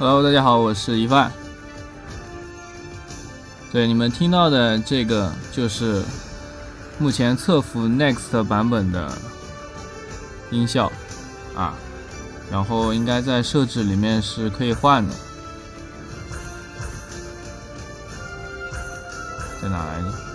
Hello，大家好，我是一范。对，你们听到的这个就是目前测服 Next 版本的音效啊，然后应该在设置里面是可以换的，在哪来着？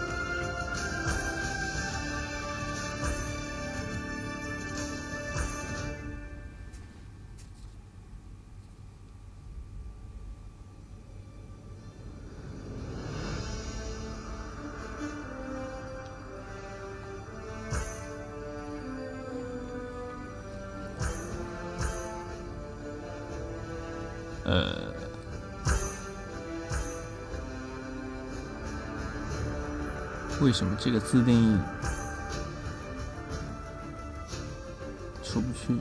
什么这个自定义出不去？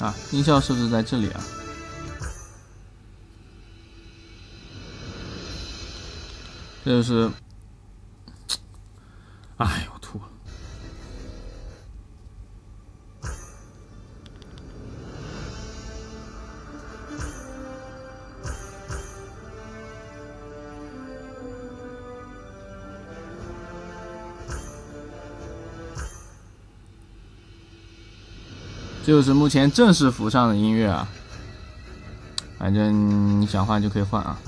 啊，音效设置在这里啊。这就是，就是目前正式服上的音乐啊，反正你想换就可以换啊。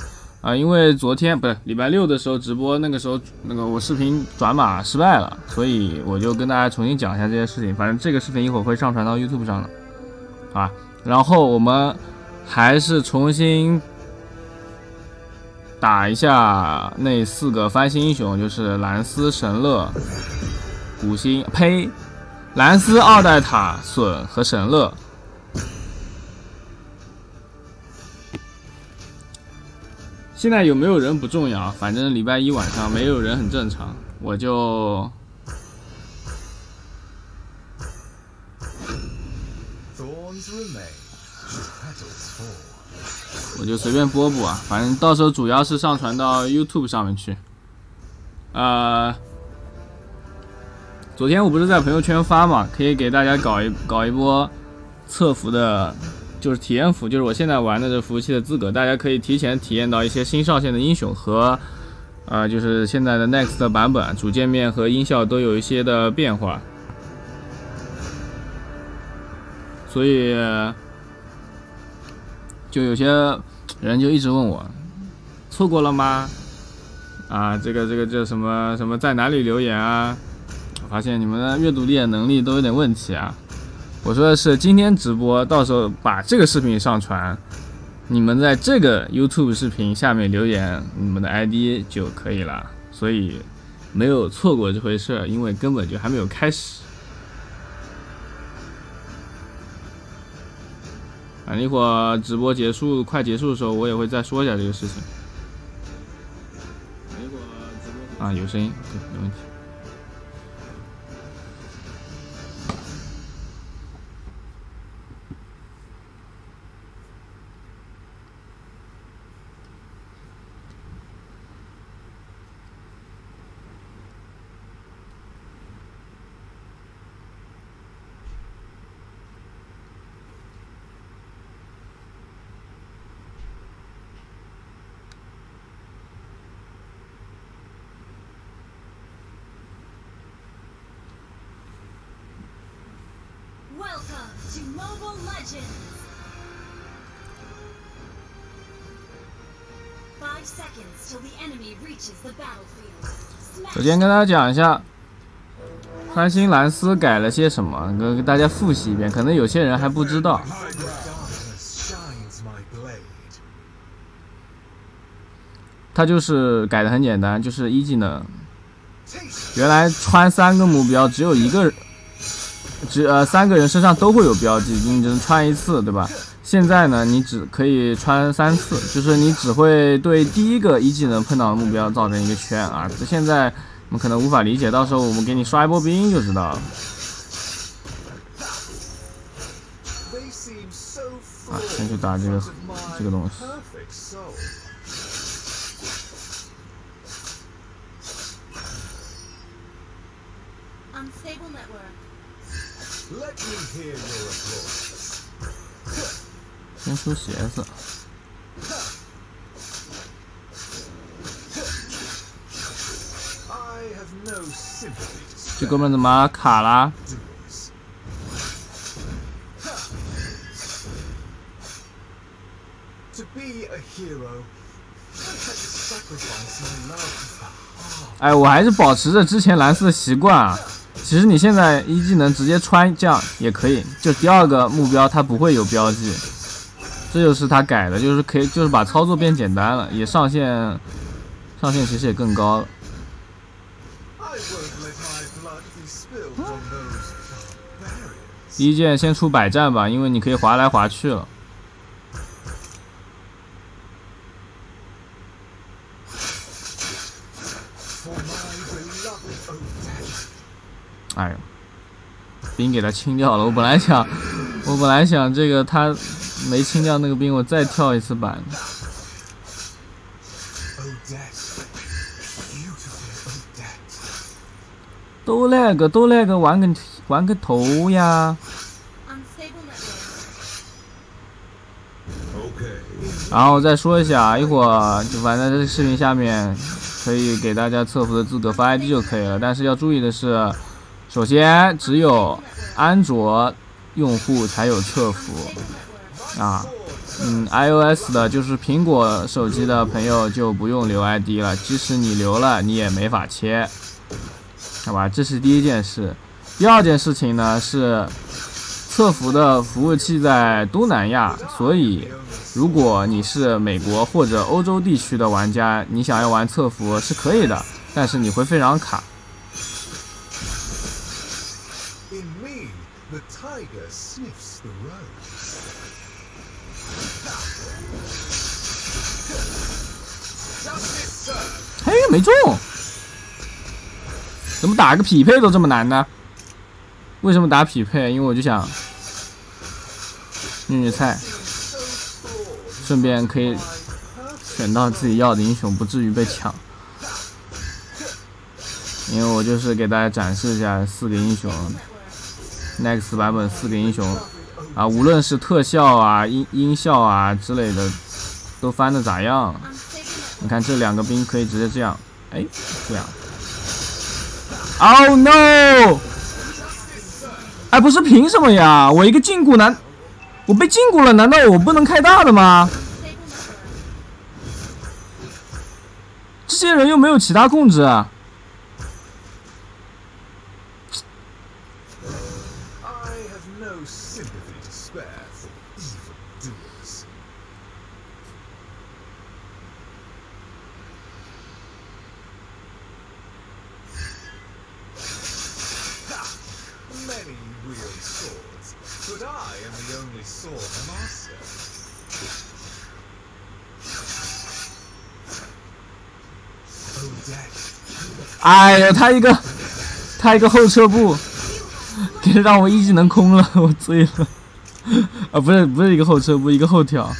啊，因为昨天不是礼拜六的时候直播，那个时候那个我视频转码失败了，所以我就跟大家重新讲一下这些事情。反正这个视频一会儿会上传到 YouTube 上的，啊，然后我们还是重新打一下那四个翻新英雄，就是蓝斯、神乐、古星，呸，蓝斯二代塔笋和神乐。现在有没有人不重要，反正礼拜一晚上没有人很正常，我就我就随便播播啊，反正到时候主要是上传到 YouTube 上面去。呃，昨天我不是在朋友圈发嘛，可以给大家搞一搞一波测服的。就是体验服，就是我现在玩的这服务器的资格，大家可以提前体验到一些新上线的英雄和，呃，就是现在的 Next 版本主界面和音效都有一些的变化。所以，就有些人就一直问我，错过了吗？啊，这个这个叫什么什么在哪里留言啊？发现你们的阅读力能力都有点问题啊。我说的是今天直播，到时候把这个视频上传，你们在这个 YouTube 视频下面留言你们的 ID 就可以了，所以没有错过这回事，因为根本就还没有开始。啊，一会儿直播结束快结束的时候，我也会再说一下这个事情。啊，有声音，对，没问题。先跟大家讲一下，翻新蓝斯改了些什么，跟大家复习一遍，可能有些人还不知道。它就是改的很简单，就是一技能，原来穿三个目标只有一个。只呃三个人身上都会有标记，你只能穿一次，对吧？现在呢，你只可以穿三次，就是你只会对第一个一技能碰到的目标造成一个圈啊。现在我们可能无法理解到时候我们给你刷一波兵就知道了。啊先去打这个这个东西。先出鞋子。这哥们儿怎么卡啦.哎，我还是保持着之前蓝色的习惯啊。其实你现在一技能直接穿这样也可以，就第二个目标它不会有标记，这就是他改的，就是可以就是把操作变简单了，也上限上限其实也更高了。第一件先出百战吧，因为你可以滑来滑去了。哎呦，兵给他清掉了。我本来想，我本来想这个他没清掉那个兵，我再跳一次板。都那个都那个玩个玩个头呀.然后再说一下，一会儿就反正这个视频下面可以给大家测服的资格发 ID 就可以了。但是要注意的是，首先只有安卓用户才有测服啊。嗯，iOS 的就是苹果手机的朋友就不用留 ID 了，即使你留了，你也没法切，好吧？这是第一件事。第二件事情呢是，测服的服务器在东南亚，所以如果你是美国或者欧洲地区的玩家，你想要玩测服是可以的，但是你会非常卡。嘿，没中，怎么打个匹配都这么难呢？为什么打匹配？因为我就想虐虐菜，顺便可以选到自己要的英雄，不至于被抢。因为我就是给大家展示一下四个英雄 Next 版本四个英雄啊，无论是特效啊、音音效啊之类的，都翻的咋样？你看这两个兵可以直接这样，哎，这样。Oh no！哎，不是凭什么呀？我一个禁锢难，我被禁锢了，难道我不能开大的吗？这些人又没有其他控制哎呦，他一个，他一个后撤步，给让我一技能空了，我醉了。啊，不是不是一个后撤步，一个后跳。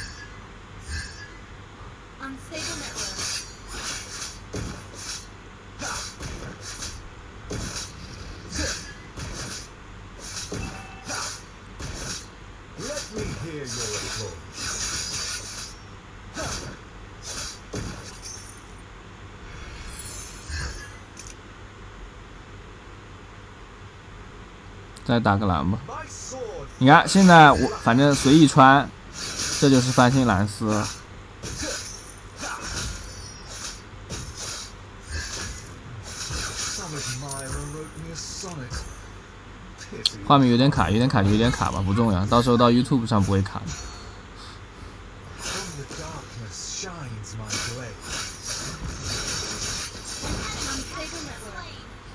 再打个蓝吧。你看，现在我反正随意穿，这就是翻新蓝丝。画面有点卡，有点卡就有点卡吧，不重要，到时候到 YouTube 上不会卡的。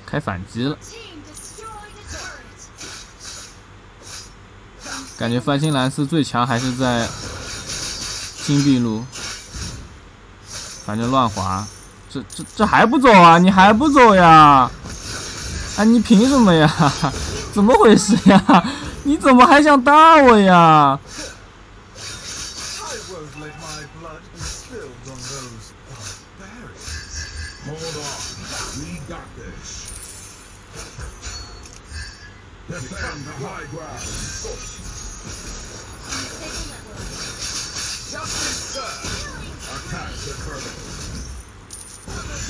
开反击了。感觉翻新蓝丝最强还是在金币路，反正乱滑。这这这还不走啊？你还不走呀？啊，你凭什么呀？怎么回事呀？你怎么还想打我呀？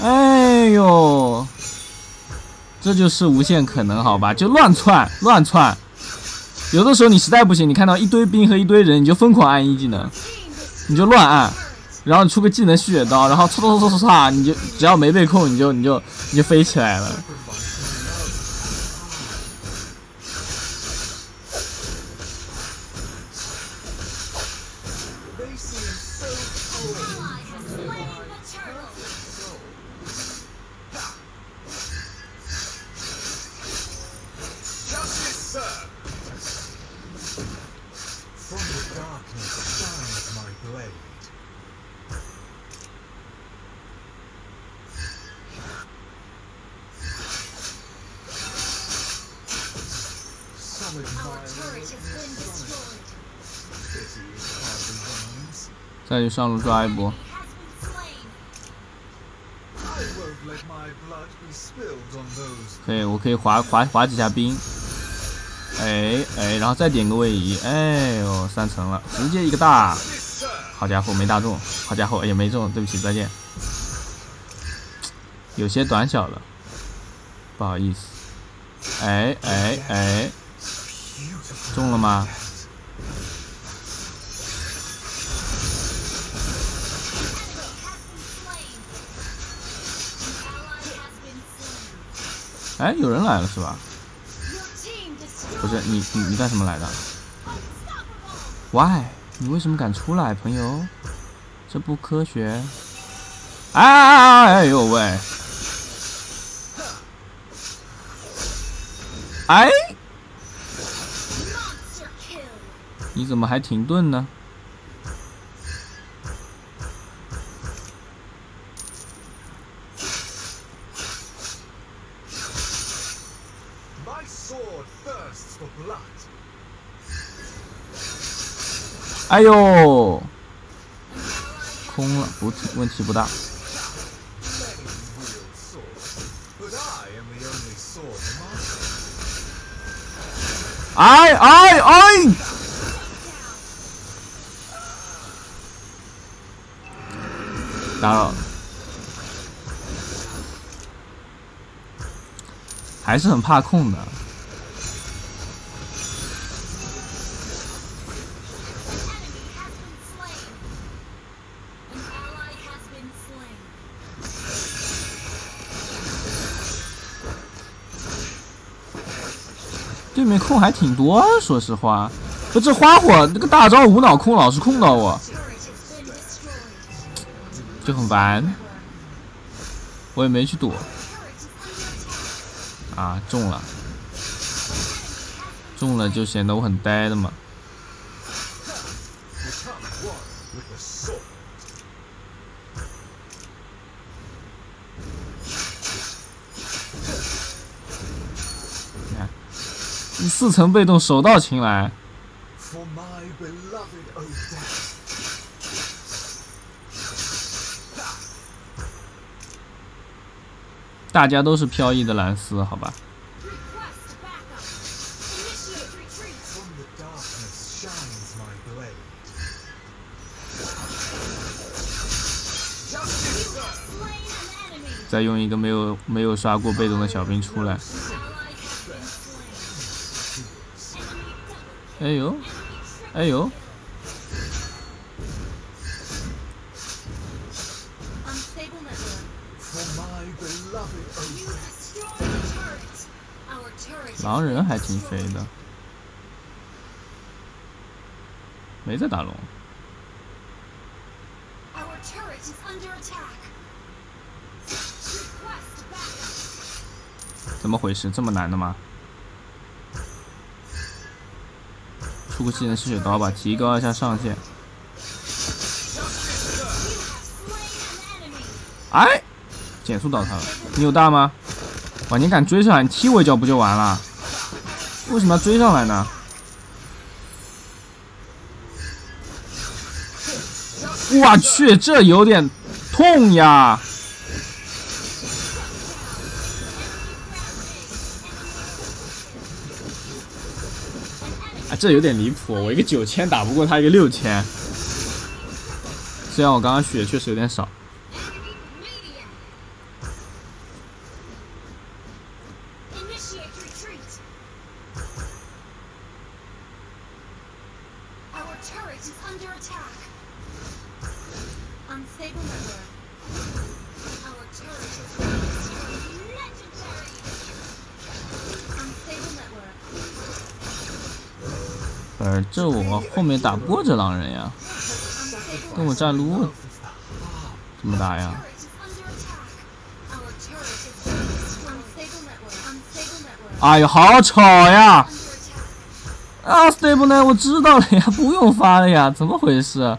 哎呦，这就是无限可能，好吧？就乱窜，乱窜。有的时候你实在不行，你看到一堆兵和一堆人，你就疯狂按一技能，你就乱按，然后你出个技能吸血刀，然后唰唰唰唰唰，你就只要没被控，你就你就你就飞起来了。上路抓一波。可以，我可以滑滑滑几下冰。哎哎，然后再点个位移，哎呦，三层了，直接一个大，好家伙没大中，好家伙也没中，对不起，再见。有些短小了，不好意思。哎哎哎，中了吗？哎，有人来了是吧？不是你你你干什么来的喂你为什么敢出来，朋友？这不科学。哎哎哎呦喂！哎，你怎么还停顿呢？哎呦，空了，不，问题不大。哎哎哎！打扰了，还是很怕空的。面控还挺多，说实话，这花火那个大招无脑控老是控到我，就很烦，我也没去躲，啊中了，中了就显得我很呆的嘛。四层被动手到擒来。大家都是飘逸的蓝丝好吧。再用一个没有没有刷过被动的小兵出来。哎呦哎呦。狼人还挺肥的。没在打龙。怎么回事？这么难的吗？出个技能吸血刀吧，提高一下上限。哎，减速到他了。你有大吗？哇，你敢追上来，你踢我一脚不就完了？为什么要追上来呢？我去，这有点痛呀！这有点离谱，我一个九千打不过他一个六千。虽然我刚刚血确实有点少。Medium. Initiate retreat. Our turret is under attack. Unstable network. Our turret is being destroyed. Legendary. Unstable network. 呃，这我后面打不过这狼人呀，跟我站撸怎么打呀？turret is under attack. Our turret is being destroyed. Unstable network. Unstable network. 哎呦，好吵呀！Under attack. 啊，stable 呢？我知道了呀，不用发了呀，怎么回事？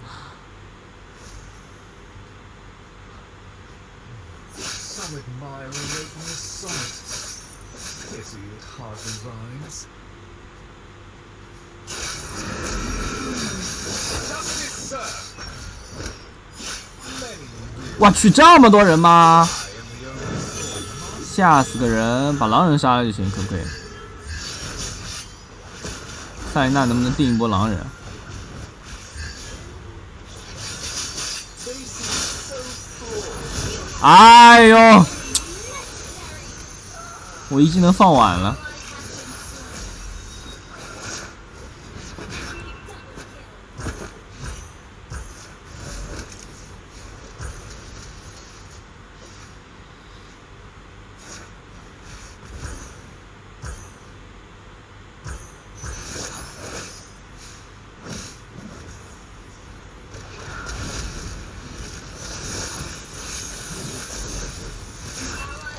我去，这么多人吗？吓死个人，把狼人杀了就行，可不可以？塞琳娜能不能定一波狼人？哎呦，我一技能放晚了。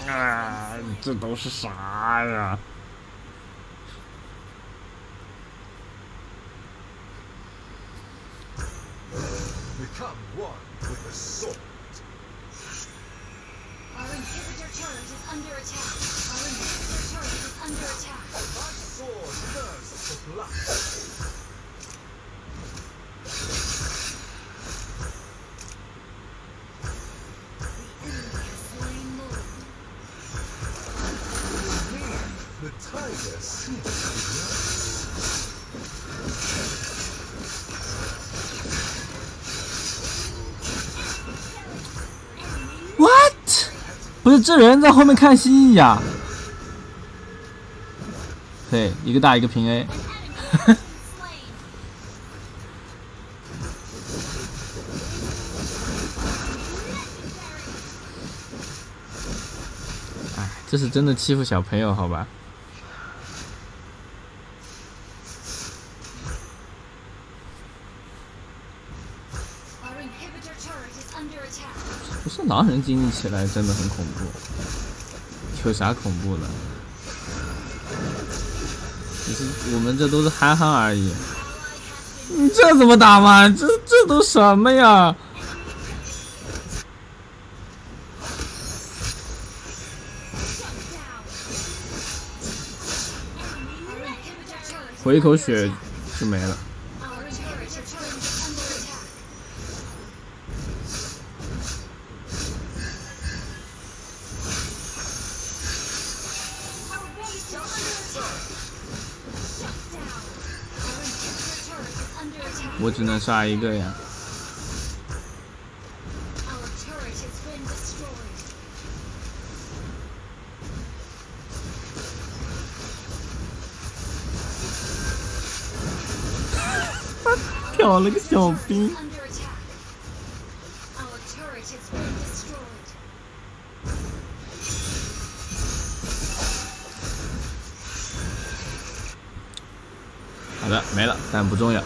啊，这都是啥呀？这人在后面看蜥蜴呀？对，一个大一个平 A。哎，这是真的欺负小朋友，好吧？Our inhibitor turret is under attack. 狼人经历起来真的很恐怖，有啥恐怖的？只是我们这都是憨憨而已。你这怎么打嘛？这这都什么呀？回一口血就没了。我只能杀一个呀。搞了个小兵，好的，没了，但不重要。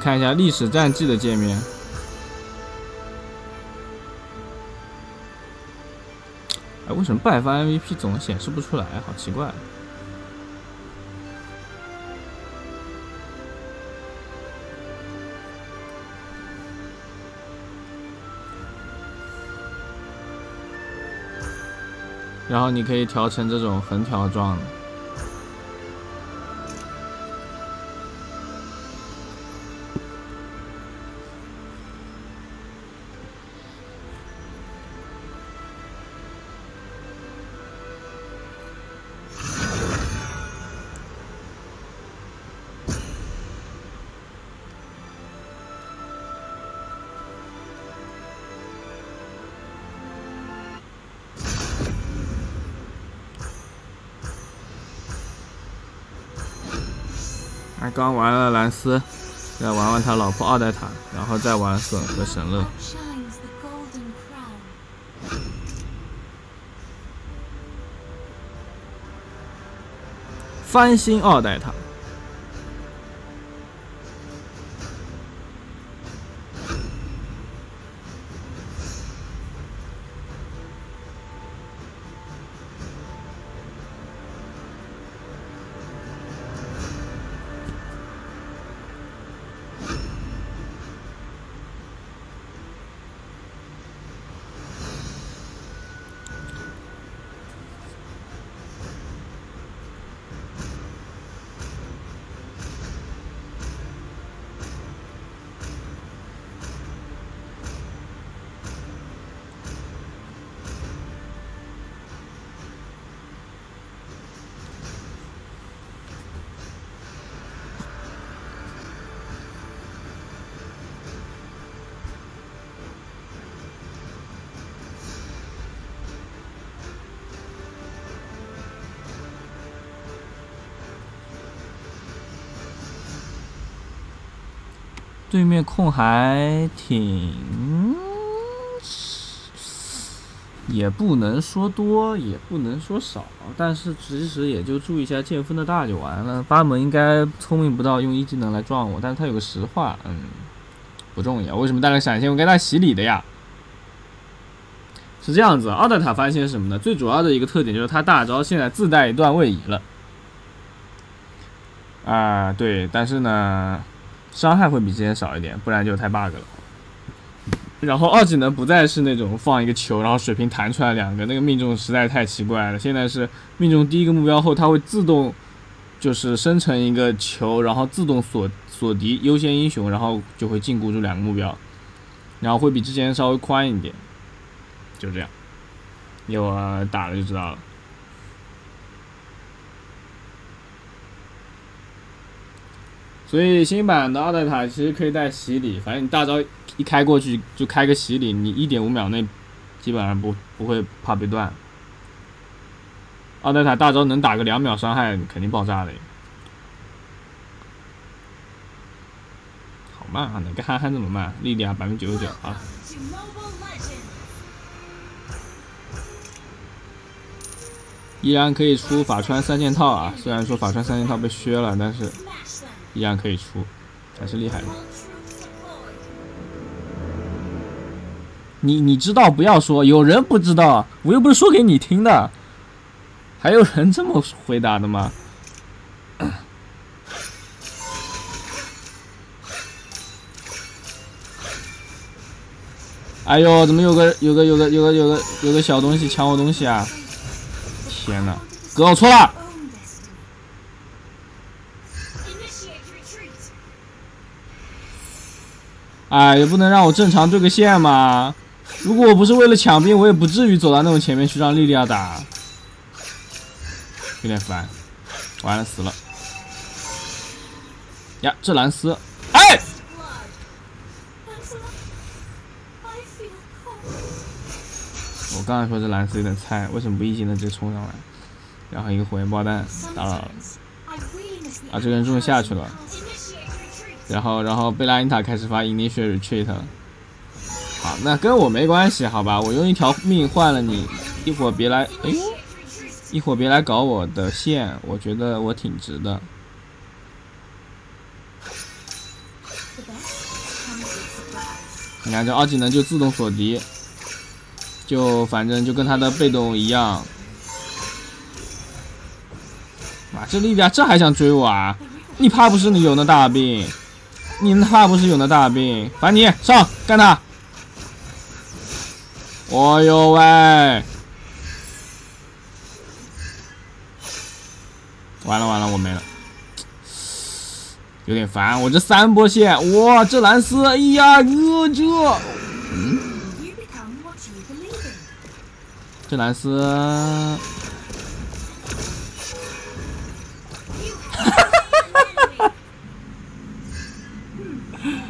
看一下历史战绩的界面。哎，为什么败发 MVP 总显示不出来？好奇怪。然后你可以调成这种横条状的。刚玩了兰斯，再玩玩他老婆二代塔，然后再玩隼和神乐。翻新二代塔。对面控还挺，也不能说多，也不能说少，但是其实也就注意一下剑锋的大就完了。八门应该聪明不到用一技能来撞我，但是他有个石化，嗯，不重要。为什么带了闪现？我给他洗礼的呀。是这样子，奥黛塔发现什么呢？最主要的一个特点就是他大招现在自带一段位移了。啊，对，但是呢，伤害会比之前少一点，不然就太 bug 了。然后二技能不再是那种放一个球，然后水平弹出来两个，那个命中实在太奇怪了。现在是命中第一个目标后，它会自动就是生成一个球，然后自动锁锁敌优先英雄，然后就会禁锢住两个目标，然后会比之前稍微宽一点，就这样。一会儿，打了就知道了。所以新版的奥黛塔其实可以带洗礼，反正你大招一开过去就开个洗礼，你一点五秒内基本上不不会怕被断。奥黛塔大招能打个两秒伤害，肯定爆炸的。好慢啊，哪个憨憨这么慢？莉莉娅百分之九十九啊！依然可以出法穿三件套啊，虽然说法穿三件套被削了，但是一样可以出，还是厉害的。你你知道不要说，有人不知道，我又不是说给你听的。还有人这么回答的吗？哎呦，怎么有个有个有个有个有个有个小东西抢我东西啊！天哪，哥，我错了。哎，也不能让我正常对个线嘛。如果我不是为了抢兵，我也不至于走到那种前面去让莉莉娅打。有点烦，完了死了。呀，这兰斯，哎，我刚才说这兰斯有点菜，为什么不一技能直接冲上来？然后一个火焰爆弹打扰了，啊，这个人终于下去了。然后，然后贝拉因塔开始发 initiate retreat。好，那跟我没关系，好吧？我用一条命换了你，一会儿别来，哎，一会儿别来搞我的线，我觉得我挺值的。你看这二技能就自动锁敌，就反正就跟他的被动一样。妈，这莉莉娅这还想追我啊？你怕不是你有那大病？你怕不是有那大病？凡妮上干他！哦呦喂！完了完了，我没了，有点烦。我这三波线，哇，这蓝丝，哎呀，呃，这 in. 这蓝丝，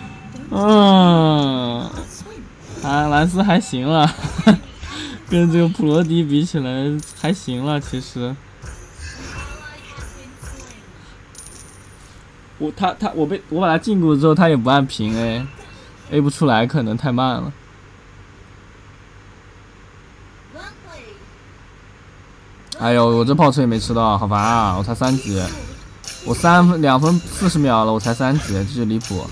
You have an enemy. 嗯，啊，蓝丝还行了，跟这个普罗迪比起来还行了，其实。我他他我被我把他禁锢之后，他也不按平 A，A 不出来，可能太慢了。哎呦，我这炮车也没吃到，好烦啊！我才三级，我三分两分四十秒了，我才三级，这就离谱。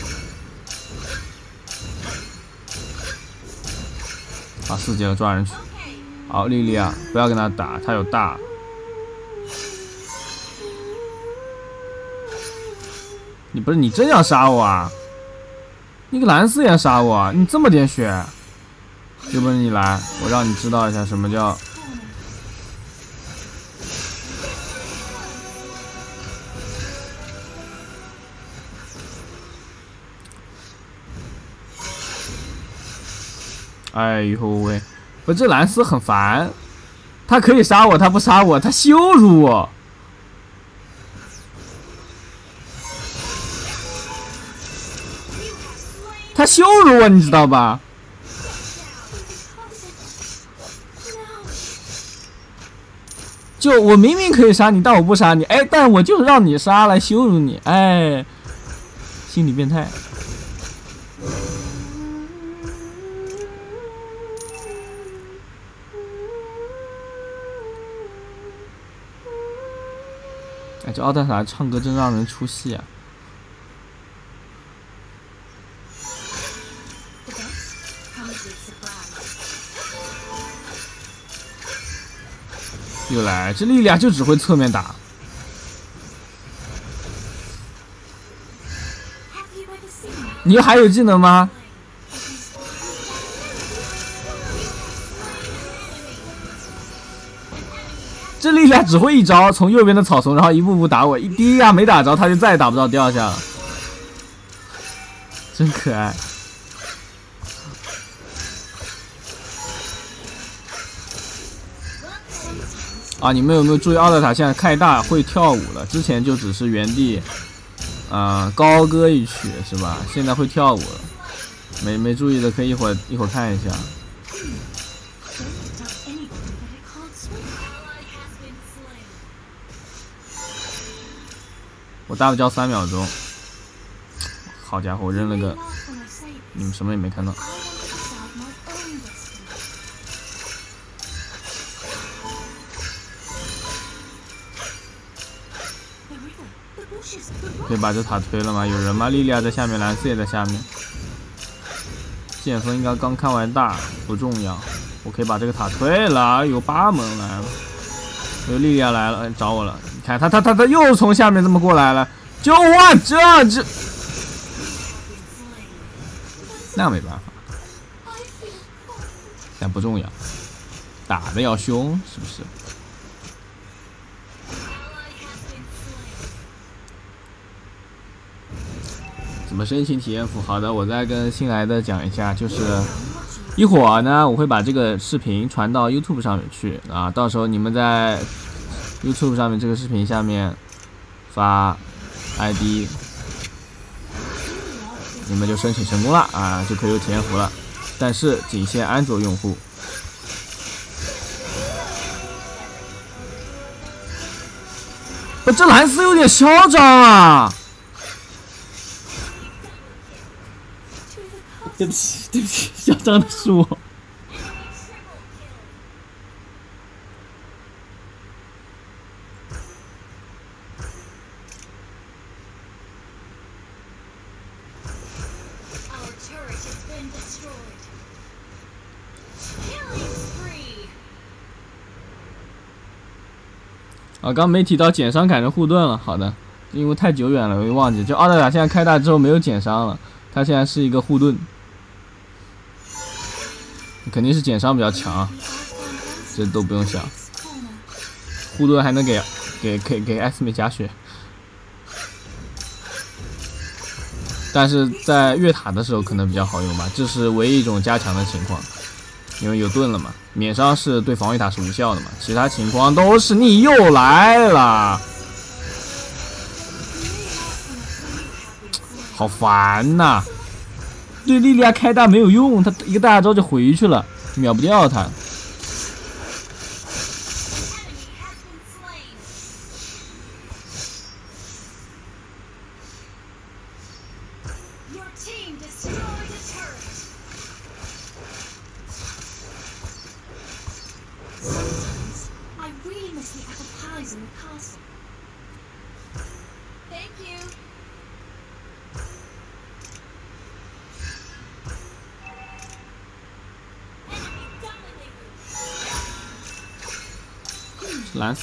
把，四级了，抓人去。好，莉莉啊，不要跟他打，他有大。你不是你真要杀我啊？你个蓝四也杀我？你这么点血，要不是你来，我让你知道一下什么叫哎呦喂！我这蓝斯很烦，他可以杀我，他不杀我，他羞辱我。他羞辱我，你知道吧？就我明明可以杀你，但我不杀你，哎，但我就是让你杀来羞辱你，哎，心理变态。这奥黛丽唱歌真让人出戏啊！又来，这莉莉娅就只会侧面打。你还有技能吗？只会一招，从右边的草丛，然后一步步打我，一第一下没打着，他就再也打不到第二下了，真可爱。啊，你们有没有注意奥特塔现在开大会跳舞了？之前就只是原地，啊、高歌一曲是吧？现在会跳舞了，没没注意的可以一会儿一会儿看一下。我 W 交三秒钟，好家伙，我扔了个你们什么也没看到。可以把这塔推了吗？有人吗？莉莉娅在下面，蓝色也在下面。剑锋应该刚看完大，不重要。我可以把这个塔推了。有八门来了，有莉莉娅来了，哎找我了。他他他他又从下面这么过来了，就我！这这，那没办法，但不重要，打的要凶，是不是？怎么申请体验服？好的，我再跟新来的讲一下，就是一会儿呢，我会把这个视频传到 YouTube 上面去啊，到时候你们在 YouTube 上面这个视频下面发 ID，你们就申请成功了啊，就可以有体验服了，但是仅限安卓用户。这蓝色有点嚣张啊！对不起，对不起，嚣张的是我。Our turret has been destroyed. Killing spree. 啊，刚没提到减伤改成护盾了。好的，因为太久远了，我忘记。就奥特塔现在开大之后没有减伤了，他现在是一个护盾，肯定是减伤比较强啊，这都不用想。护盾还能给给给给艾斯美加血，但是在越塔的时候可能比较好用吧，这是唯一一种加强的情况，因为有盾了嘛，免伤是对防御塔是无效的嘛，其他情况都是你又来了，好烦呐、对莉莉娅开大没有用，他一个大招就回去了，秒不掉他。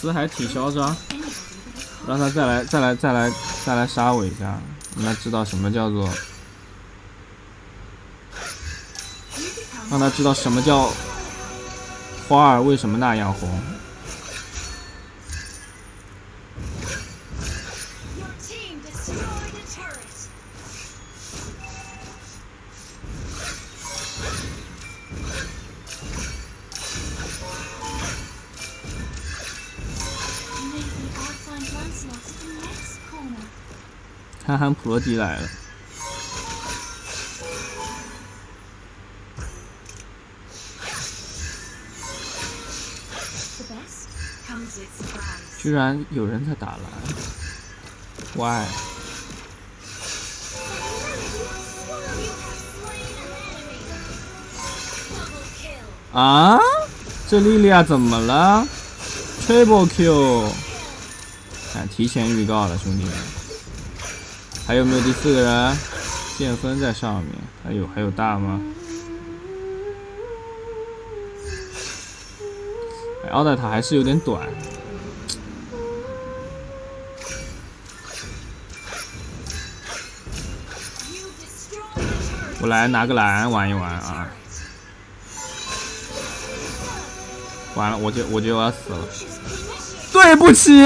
斯还挺嚣张，让他再来再来再来再来杀我一下，让他知道什么叫做，让他知道什么叫花儿为什么那样红。他喊普罗迪来了，居然有人在打蓝，why？啊？这莉莉娅怎么了？Triple Q，哎，提前预告了，兄弟们。还有没有第四个人？剑锋在上面，还有还有大吗？哎，奥黛塔还是有点短。我来拿个蓝玩一玩啊！完了，我就我就要死了。对不起。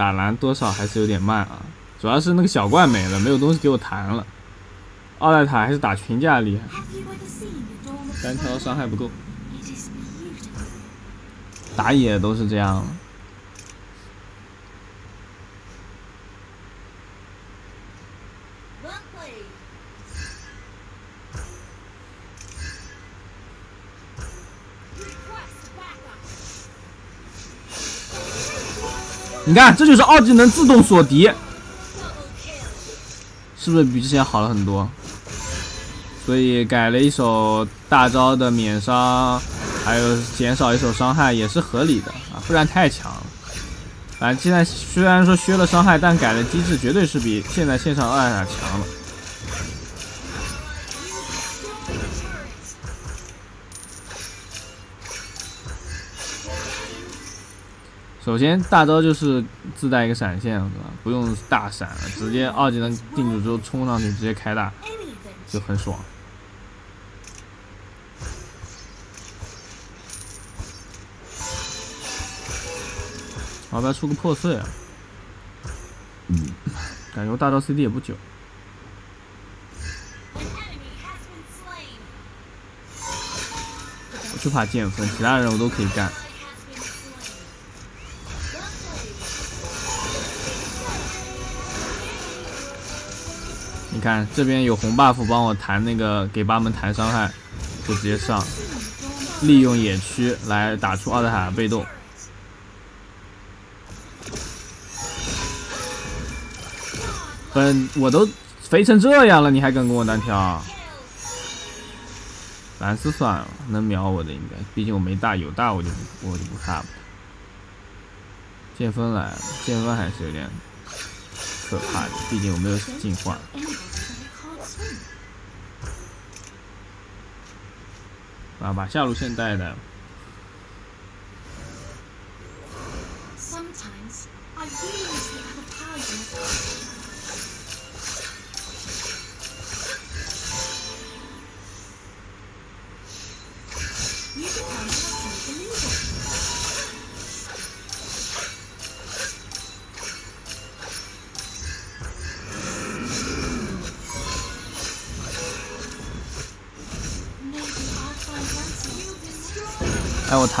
打蓝多少还是有点慢啊，主要是那个小怪没了，没有东西给我弹了。奥黛塔还是打群架厉害，单挑伤害不够，打野都是这样。你看，这就是二技能自动锁敌，是不是比之前好了很多？所以改了一手大招的免伤，还有减少一手伤害也是合理的啊，不然太强了。反正现在虽然说削了伤害，但改了机制，绝对是比现在线上奥黛塔强了。首先大招就是自带一个闪现，是吧？不用大闪了，直接二技能定住之后冲上去，直接开大就很爽。要不要出个破碎啊？嗯，感觉我大招 CD 也不久。我就怕剑锋，其他人我都可以干。你看这边有红 buff 帮我弹那个给八门弹伤害，就直接上，利用野区来打出奥黛塔的被动。本我都肥成这样了，你还敢跟我单挑？蓝斯算了，能秒我的应该，毕竟我没大，有大我就不我就不怕了。剑锋来了，剑锋还是有点可怕的，毕竟我没有进化。啊，把下路线带的。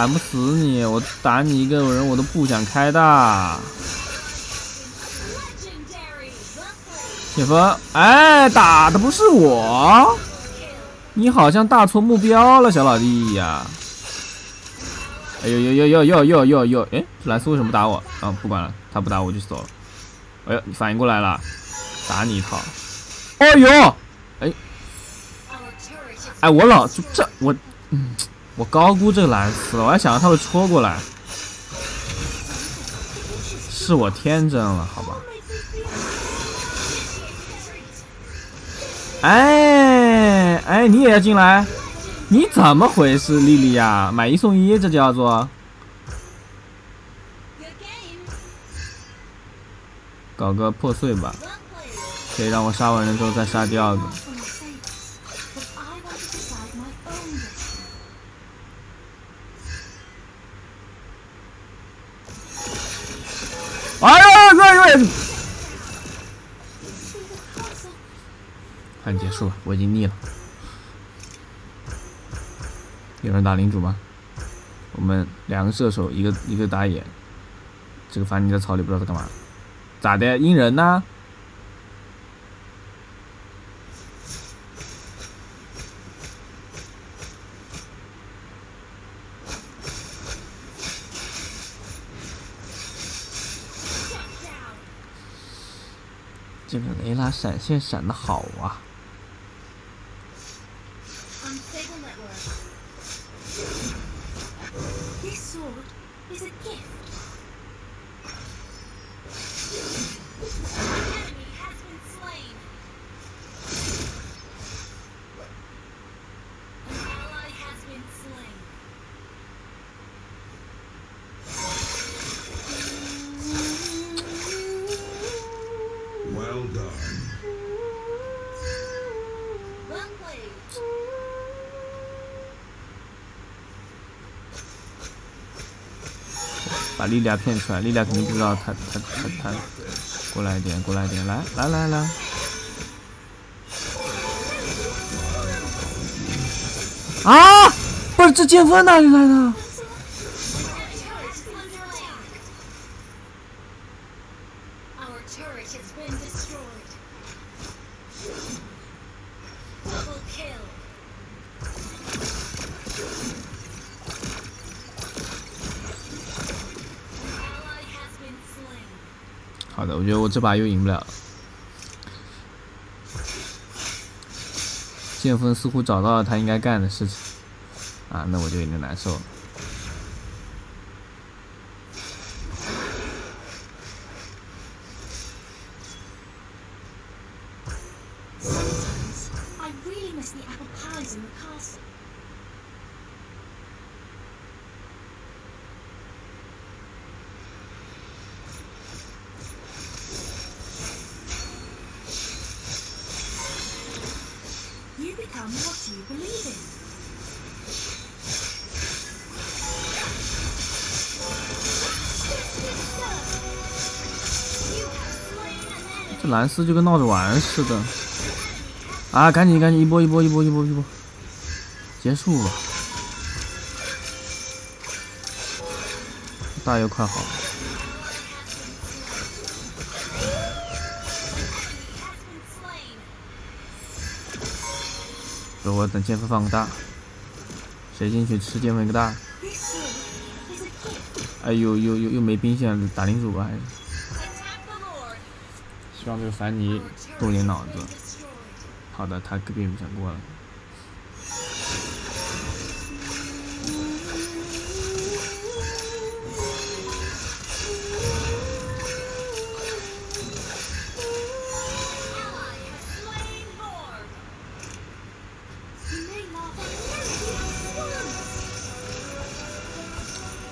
砍，不死你，我打你一个人我都不想开大。铁峰，哎，打的不是我，你好像打错目标了，小老弟呀！哎呦呦呦呦呦呦呦呦！哎，蓝斯为什么打我？啊，不管了，他不打我就走了。哎呦，你反应过来了，打你一套。哦呦，哎哎，我老就这我，嗯，我高估这个蓝斯了，我还想着他会戳过来，是我天真了，好吧？哎哎，你也要进来？你怎么回事，莉莉呀？买一送一，这叫做搞个破碎吧，可以让我杀完人之后再杀第二个。快结束了，我已经腻了。有人打领主吗？我们两个射手，一个一个打野。这个凡尼在草里不知道在干嘛，咋的？阴人呢？这个雷拉闪现闪的好啊！莉莉娅骗出来，莉莉娅肯定不知道他他他他，过来一点，过来一点，来来来来，啊！不是这剑锋哪里来的？Our turret has been destroyed. Double kill. An ally has been slain. 好的，我觉得我这把又赢不了了。剑锋似乎找到了他应该干的事情，啊，那我就有点难受了。蓝斯就跟闹着玩似的，啊，赶紧赶紧，一波一波一波一波一波，结束吧。大又快好了，等我等剑锋放个大，谁进去吃剑锋一个大？哎呦又又又没兵线，打领主吧还是？希望这个凡尼动点脑子，好的，他并不想过了。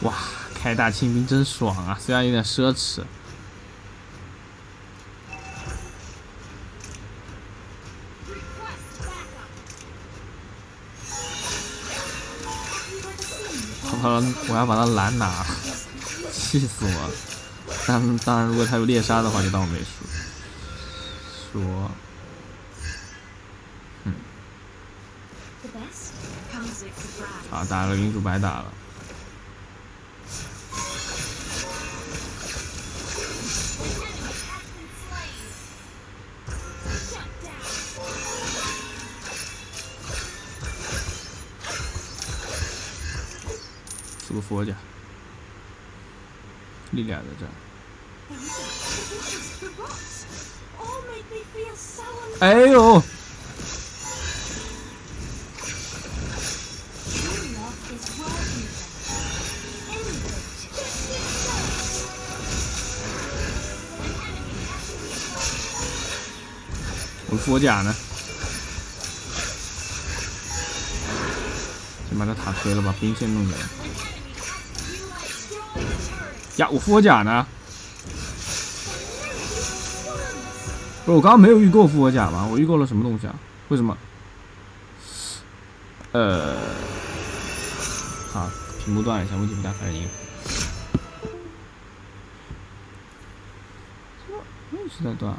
哇，开大清兵真爽啊，虽然有点奢侈。我要把他蓝拿，气死我了！但当然，如果他有猎杀的话，就当我没说。说 prize. 啊，打了领主白打了，复活甲，莉莉在这。哎呦。我的复活甲呢？先把这塔推了，把兵线弄没了。呀，我复活甲呢？不是，我刚刚没有预购复活甲吗？我预购了什么东西啊？为什么？呃，好，屏幕断了一下，问题不大，反正赢。为什么在断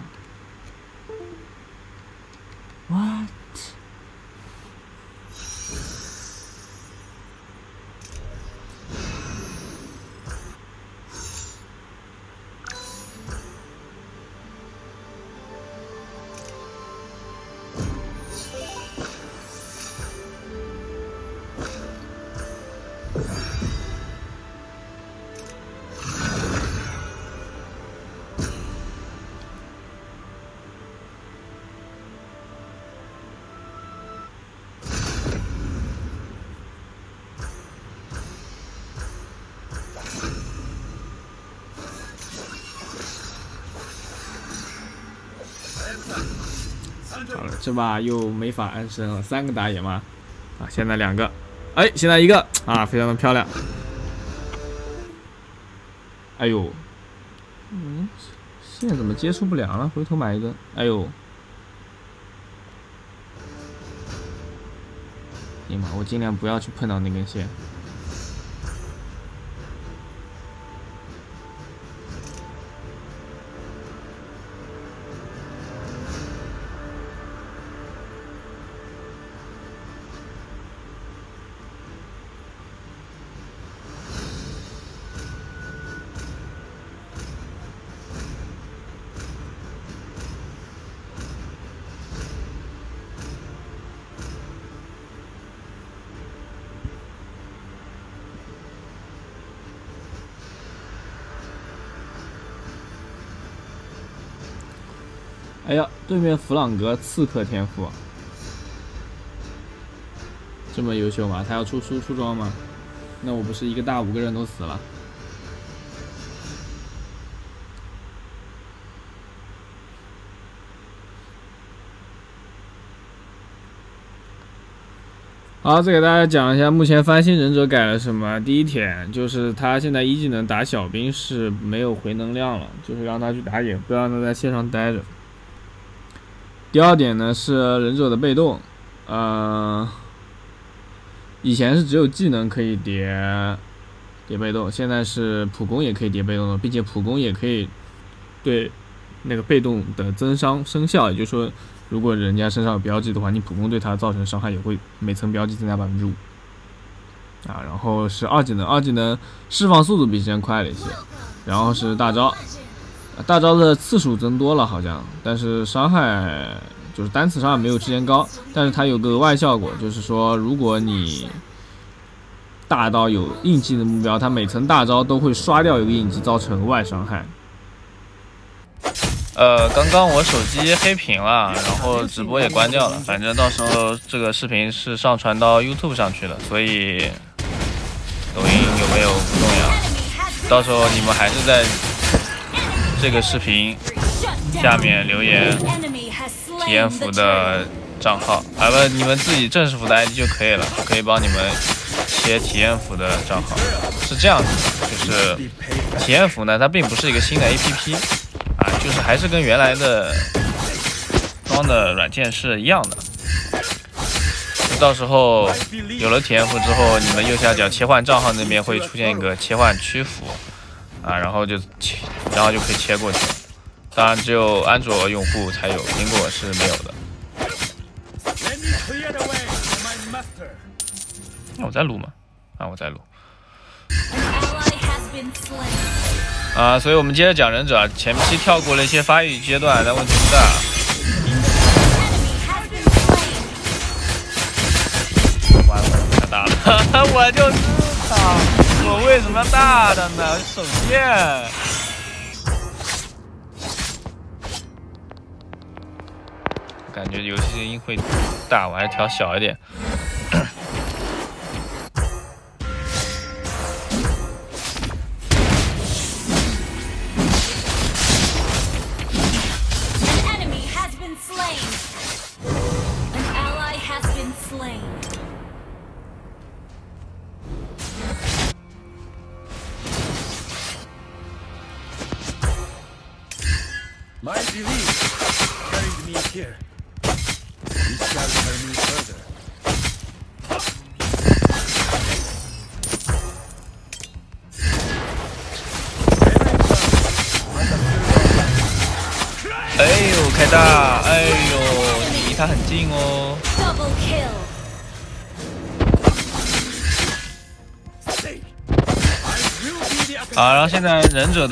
这把又没法安身了，三个打野吗？啊，现在两个，哎，现在一个啊，非常的漂亮。哎呦，嗯，线怎么接触不良了？回头买一个，哎呦，哎呀妈，我尽量不要去碰到那根线。哎呀，对面弗朗格刺客天赋，这么优秀吗？他要出输出装吗？那我不是一个大五个人都死了？好，再给大家讲一下目前翻新忍者改了什么。第一点就是他现在一技能打小兵是没有回能量了，就是让他去打野，不要让他在线上待着。第二点呢是忍者的被动，呃，以前是只有技能可以叠叠被动，现在是普攻也可以叠被动了，并且普攻也可以对那个被动的增伤生效，也就是说，如果人家身上有标记的话，你普攻对他造成伤害也会每层标记增加百分之五。啊，然后是二技能，二技能释放速度比之前快了一些，然后是大招，大招的次数增多了好像，但是伤害就是单次伤害没有之前高，但是它有个额外效果，就是说如果你大到有印记的目标，它每层大招都会刷掉一个印记，造成额外伤害。呃，刚刚我手机黑屏了，然后直播也关掉了，反正到时候这个视频是上传到 YouTube 上去的，所以抖音有没有不重要，到时候你们还是在这个视频下面留言体验服的账号，啊不，你们自己正式服的 ID 就可以了，就可以帮你们切体验服的账号，是这样子的，就是体验服呢，它并不是一个新的 APP 啊，就是还是跟原来的装的软件是一样的。到时候有了体验服之后，你们右下角切换账号那边会出现一个切换区服。啊，然后就切，然后就可以切过去。当然，只有安卓用户才有，苹果是没有的。Let me clear the way my master. 那我在录吗？啊，我在录 An ally has been slain. 啊，所以我们接着讲忍者，前期跳过了一些发育阶段，但问题不大。Enemy has been slain. 完了，太大了，我就知道，我为什么要大的呢？手电。感觉游戏声音会大，我还是调小一点。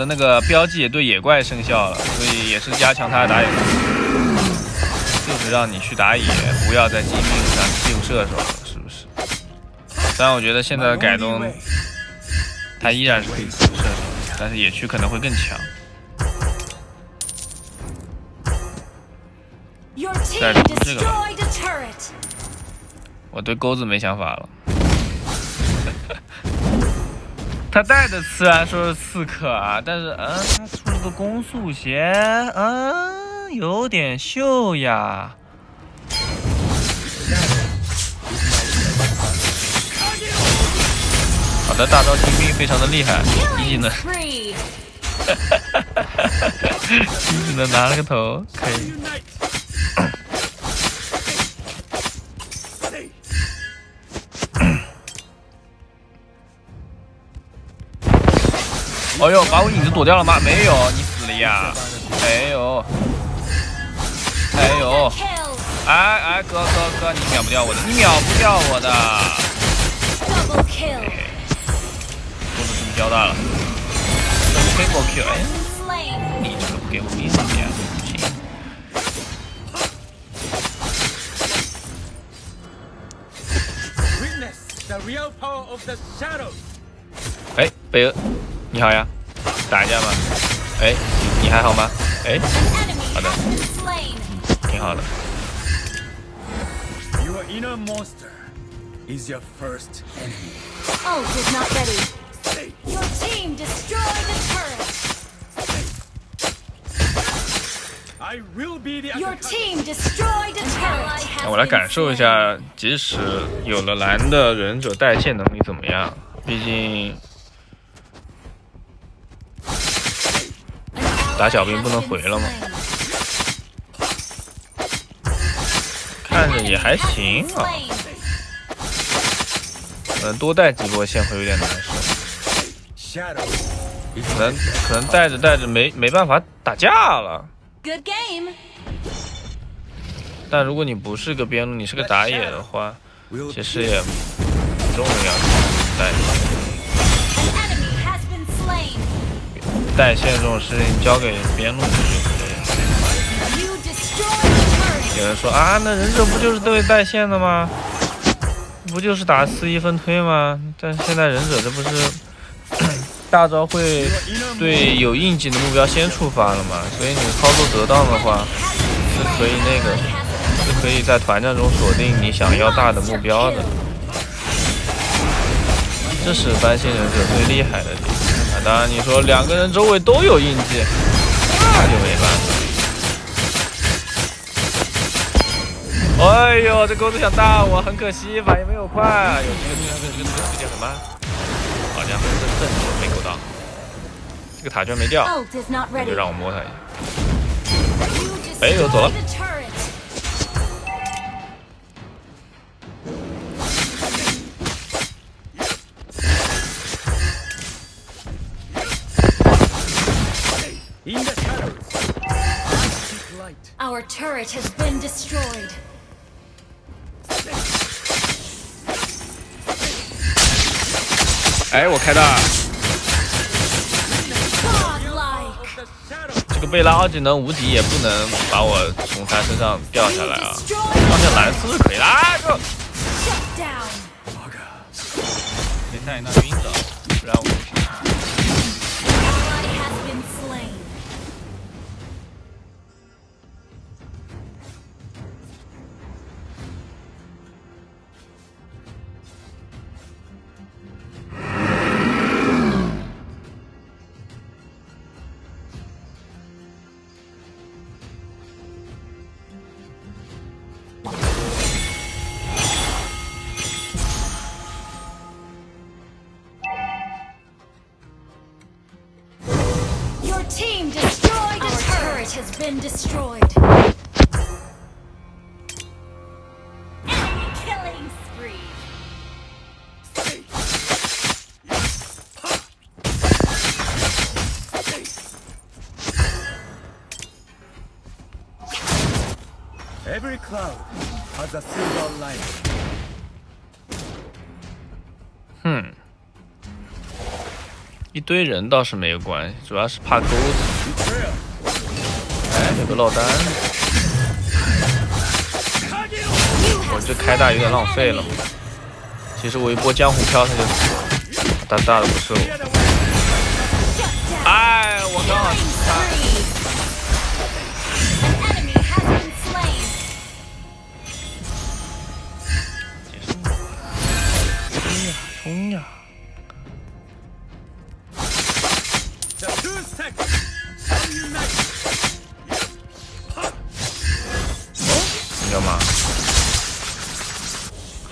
那个标记也对野怪生效了，所以也是加强他的打野就是让你去打野，不要在机命上欺负射手，是不是？虽然我觉得现在的改动，他依然是可以欺负射手，但是野区可能会更强。Team Sorry, 这个.我对钩子没想法了。他带的刺啊，说是刺客啊，但是嗯，他出了个攻速鞋，嗯，有点秀呀。好的，大招清兵非常的厉害，一技能.一技能拿了个头，可以。哎呦，把我影子躲掉了吗？没有，你死了呀！哎呦，哎呦，哎哎哥哥哥，你秒不掉我的，你秒不掉我的。嘿，子是不是交大了？Double kill！你这不给我面子呀，Witness the real power of the shadow。哎，飞蛾。你好呀，打一架吗？哎，你你还好吗？哎 been slain. 挺好的。Your inner monster is your first enemy. Ult is not ready. Stay. Your team destroyed the turret. I will be the Your team destroyed a turret. 我来感受一下，即使有了蓝的忍者带线能力怎么样？毕竟打小兵不能回了吗？看着也还行啊，嗯，多带几波线会有点难受可能可能带着带着没没办法打架了。但如果你不是个边路，你是个打野的话，其实也不重要。带带线这种事情交给边路去就可以了。有人说啊，那忍者不就是对带线的吗？不就是打四一分推吗？但现在忍者这不是大招会对有印记的目标先触发了吗？所以你操作得当的话，是可以那个是可以在团战中锁定你想要大的目标的。这是三星忍者最厉害的地方。啊，当然你说两个人周围都有印记，那就没办法。哎哎呦，这钩子想大我，很可惜，反应没有快。有这个这个这个这个这个叫什么？好家伙，这这这没勾到，这个塔居然没掉就让我摸它一下。哎呦，走了 turret has been destroyed。哎，我开大。这个贝拉二技能无敌，也不能把我从他身上掉下来啊！放下蓝色可以啊。别在那晕。been destroyed. Enemy killing spree. Every cloud has a silver lining. 哼，一堆人倒是没有关系，主要是怕钩子。 有个落单，我这开大有点浪费了。其实我一波江湖飘他就死了，打大的不是我。哎，我刚。冲呀冲呀！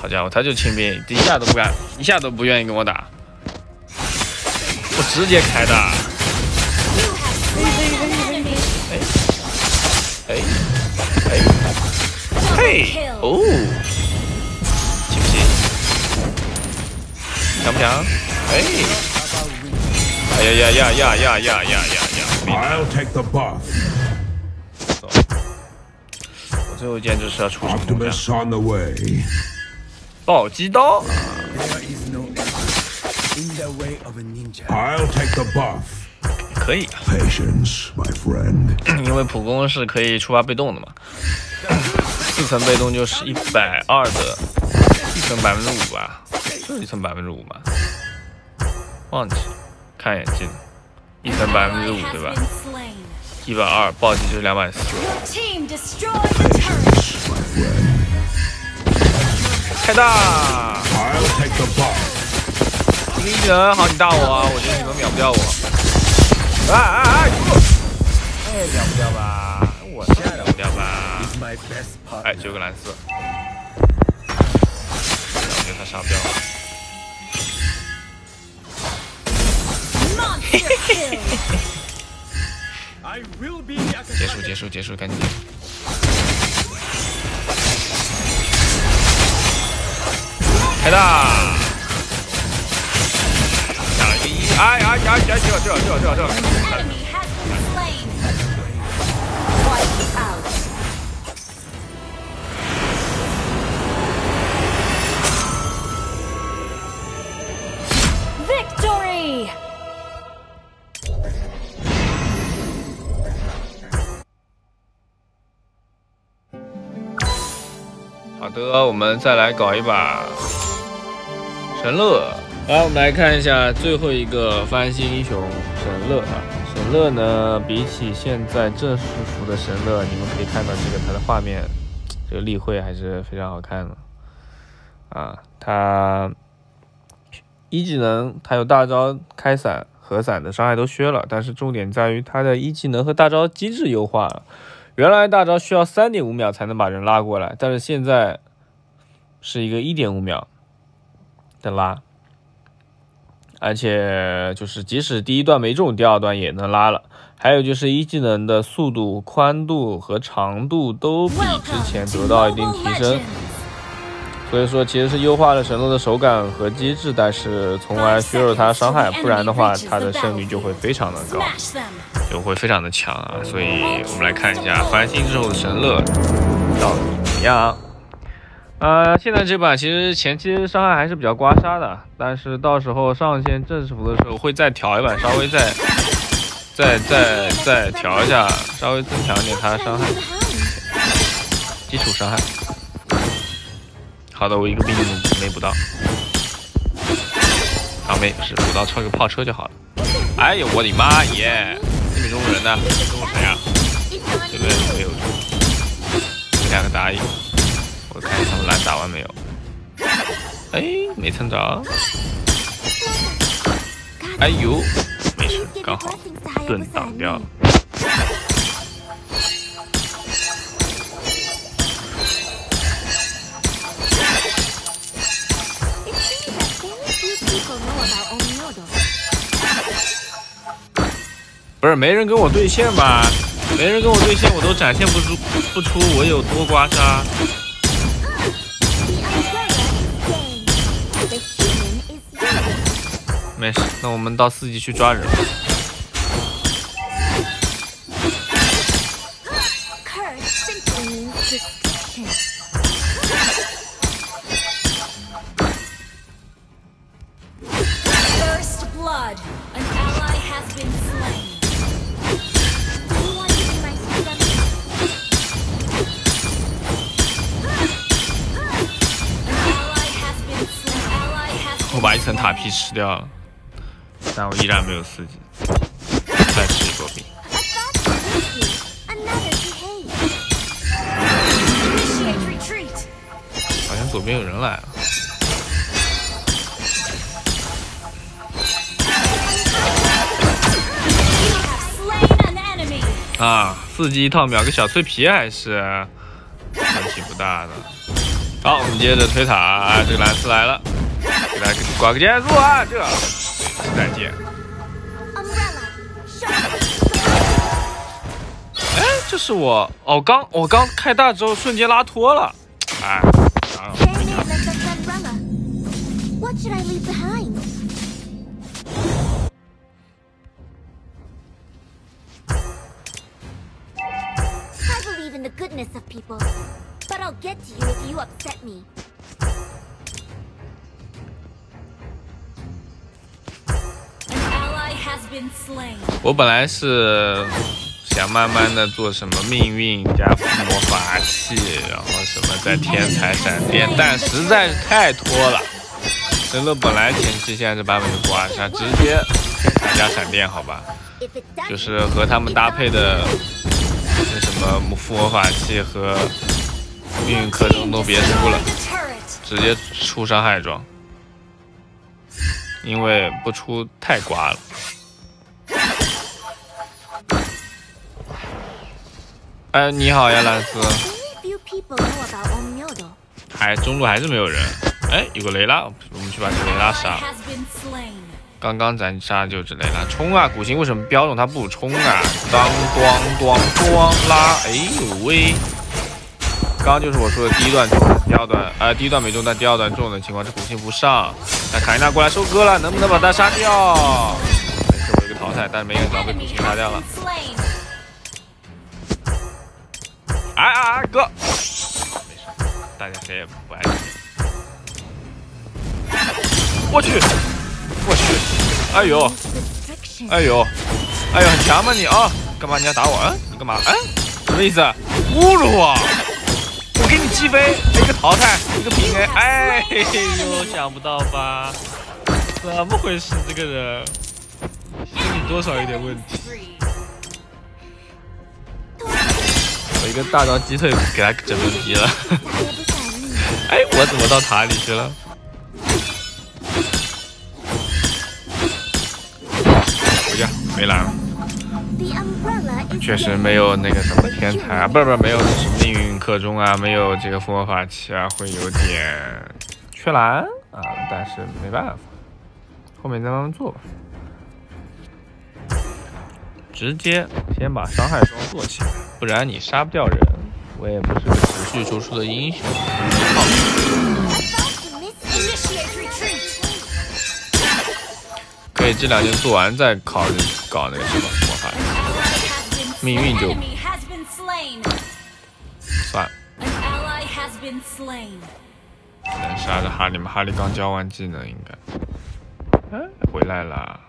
好家伙，他就轻兵，一下都不敢，一下都不愿意跟我打，我直接开大。You have slain an enemy. 哎哎嘿哦，行不行？强不强？哎，哎呀呀呀呀呀呀呀呀呀！I'll take the buff. 走我最后一件就是要出什么东西暴击刀。可以。Patience, my friend。因为普攻是可以触发被动的嘛，四层被动就是一百二的，一层百分之五吧，一层百分之五嘛？忘记，看眼睛，一层百分之五对吧？一百二暴击就是两百四。Your team 开大，I'll take the buff. 一个技能好，你大我，我觉得你们秒不掉我。啊啊啊！哎，秒不掉吧？我秒不掉吧？哎，就有个蓝色，我觉得他杀不掉了。结束，结束，结束，赶紧。开打！第一，哎哎哎哎，这这这这这这。Victory。好的，我们再来搞一把。神乐。来，我们来看一下最后一个翻新英雄神乐啊。神乐呢，比起现在正式服的神乐，你们可以看到这个它的画面，这个例会还是非常好看的啊。它一技能它有大招、开伞、合伞的伤害都削了，但是重点在于它的一技能和大招机制优化了。原来大招需要三点五秒才能把人拉过来，但是现在是一个一点五秒的拉，而且就是即使第一段没中，第二段也能拉了。还有就是一技能的速度、宽度和长度都比之前得到一定提升。所以说其实是优化了神龙的手感和机制，但是从而削弱它伤害，不然的话它的胜率就会非常的高，就会非常的强啊。所以我们来看一下翻新之后的神乐到底怎么样。呃，现在这版其实前期伤害还是比较刮痧的，但是到时候上线正式服的时候会再调一版，稍微再再再再调一下，稍微增强一点它的伤害，基础伤害。好的，我一个兵没补到，好没事，补到超个炮车就好了。哎呦我的妈耶！这没中路人呢，中谁啊？对不对？没有中，这两个打野，我看他们打完没有？哎，没蹭着。哎呦，没事，刚好盾挡掉了。不是没人跟我对线吧？没人跟我对线，我都展现不出不出我有多刮痧。没事，那我们到四级去抓人。我把一层塔皮吃掉了，但我依然没有四级，再次左边，好像左边有人来了。啊，四级一套秒个小脆皮还是，问题不大的。好，我们接着推塔啊，这个蓝斯来了，来挂个减速啊这。再见。哎，这是我哦，刚我刚开大之后瞬间拉脱了，哎，打扰了 There near the umbrella. What should I leave behind? I believe in the goodness of people, but I'll get to you if you upset me. 我本来是想慢慢的做什么命运加附魔法器，然后什么再天才闪电，但实在是太拖了。神乐本来前期现在这版本就刮痧，直接加闪电，好吧，就是和他们搭配的那什么附魔法器和命运刻钟都别出了。直接出伤害装，因为不出太刮了。哎，你好呀，兰斯。还中路还是没有人。哎，有个雷拉，我们去把这个雷拉 slain. 刚刚咱杀就这雷拉，冲啊！古行为什么标中他不冲啊？当咣咣咣拉！哎呦喂！刚刚就是我说的第一段中，第二段呃第一段没中，但第二段中的情况，这古行不上。那卡伊娜过来收割了，能不能把他杀掉？没事，我有一个淘汰，但是没想到被古 Enemy 行杀掉了.哎哎哎，哥！没事，大家谁也不爱你。我去，我去，哎呦.哎呦，哎呦，很强吗你啊？干嘛你要打我？嗯，你干嘛？嗯，什么意思？侮辱我！击飞，一个淘汰，一个平 A。哎呦，想不到吧？怎么回事？这个人心里多少有点问题。我一个大招击退，给他整懵逼了。哎，我怎么到塔里去了？回家没蓝了。确实没有那个什么天才啊，不是不是没有课钟啊，没有这个复活法。器啊，会有点缺蓝啊，但是没办法，后面再慢慢做？吧。直接先把伤害装做？起来，不然你杀不掉人。我也不是个持续输出的英雄，可以这两件做？完再考虑搞那个什么魔法。命运就算了.能杀的哈利吗？哈利刚交完技能，应该。哎，回来啦！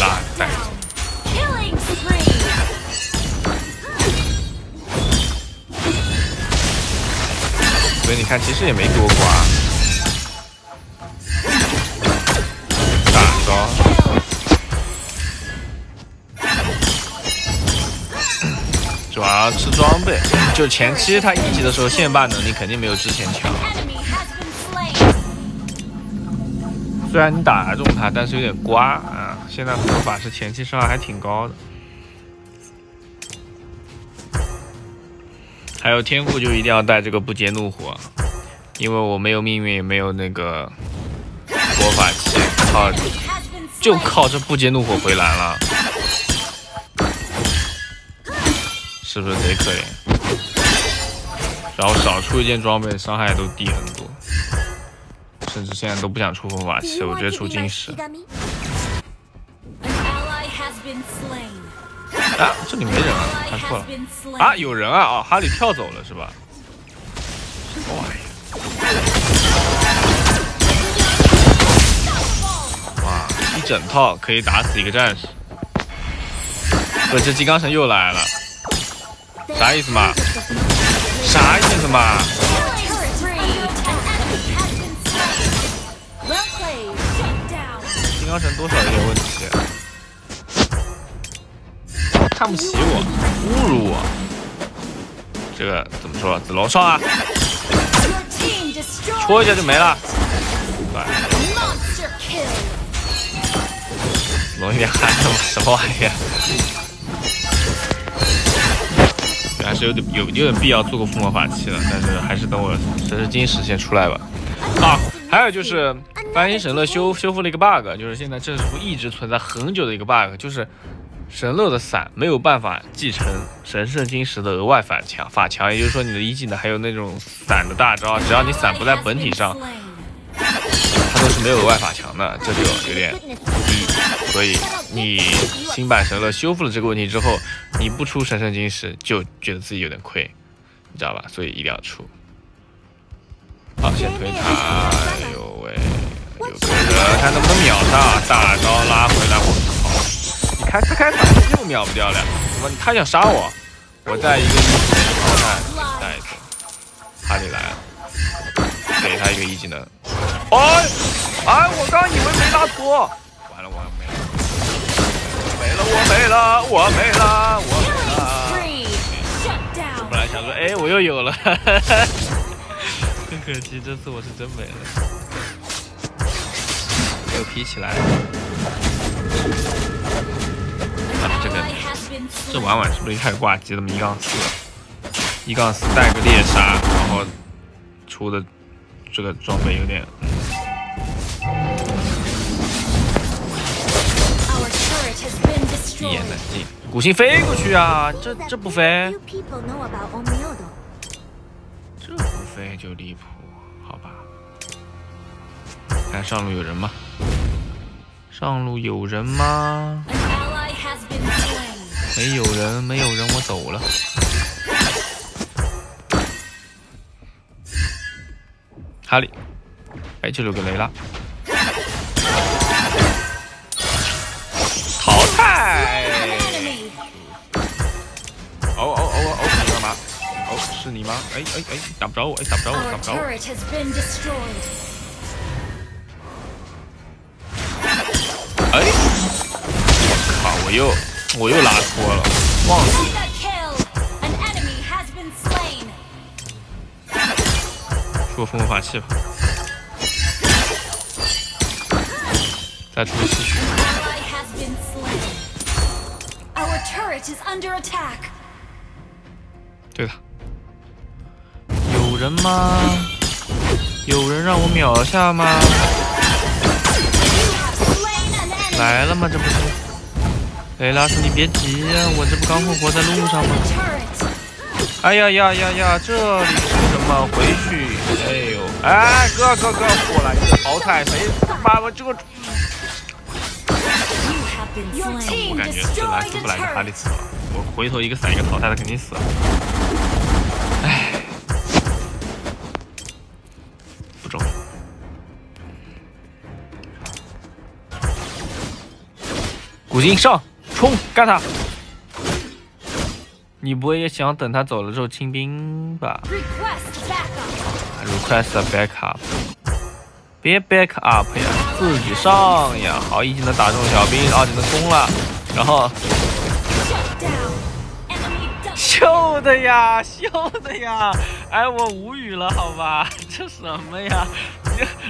拉带走。Killing spree. 所以你看，其实也没给我刮。大招。主要吃装备，就前期他一级的时候线霸能力肯定没有之前强。虽然你打中他，但是有点刮啊。现在佛法师前期伤害还挺高的。还有天赋就一定要带这个不接怒火，因为我没有命运，也没有那个魔法器，靠就靠这不接怒火回蓝了，是不是贼可怜？然后少出一件装备，伤害都低很多，甚至现在都不想出佛法器，我直接出金石。啊，这里没人啊，看错了啊，有人啊啊，哈利跳走了是吧？哇，一整套可以打死一个战士。不，这金刚神又来了，啥意思嘛？啥意思嘛？金刚神多少有点问题，看不起我，侮辱我，这个怎么说？子龙上啊，戳一下就没了。龙有点憨，什么玩意儿？是有点有有点必要做个附魔法器了，但是还是等我神石金石先出来吧。啊，还有就是翻新神乐修修复了一个 bug，就是现在这服一直存在很久的一个 bug，就是神乐的伞没有办法继承神圣金石的额外法强法强，也就是说你的一技能还有那种伞的大招，只要你伞不在本体上，它都是没有额外法强的，这就有点低。所以你新版神乐修复了这个问题之后，你不出神圣晶石就觉得自己有点亏，你知道吧？所以一定要出。好，先推塔。哎呦喂，有个人看能不能秒他，大招拉回来，我靠！你开他开又秒不掉了，怎么？他想杀我？我在一个一技能淘汰带走，哈利来了，给他一个一技能。哎哎，我刚以为没拉脱，没了我没了我没了我没了。本来想说，哎，我又有了，很可惜，这次我是真没了，又劈起来了。啊，这个这.婉婉是不是一开始挂机这么一杠四？一杠四带个猎杀，然后出的这个装备有点一言难尽古星飞过去啊这这不飞。这不飞就离谱好吧。看上路有人吗？上路有人吗？没有人没有人我走了。哈利哎这里有个雷拉是你吗？哎哎哎，打不着我，哎，打不着我，打不着我。哎，我靠，我又我又拉错了，忘了。出个风魔法器吧。再出个吸血。Ally has 有人吗？有人让我秒下吗.来了吗？这不是？雷拉斯，你别急呀、我这不刚复活在路上吗？哎呀呀呀呀！这里是什么？回去！哎呦！哎，哥哥哥，过来一个淘汰，谁把我这个我感觉这 a 斯布莱克哈利死了，我回头一个闪一个淘汰，他肯定死了。古金上，冲，干他！你不会也想等他走了之后清兵吧 Request backup.？Request backup，别 back up 呀，自己上呀！好，一技能打中小兵，二技能攻了，然后秀的呀，秀的呀！哎，我无语了，好吧？这什么呀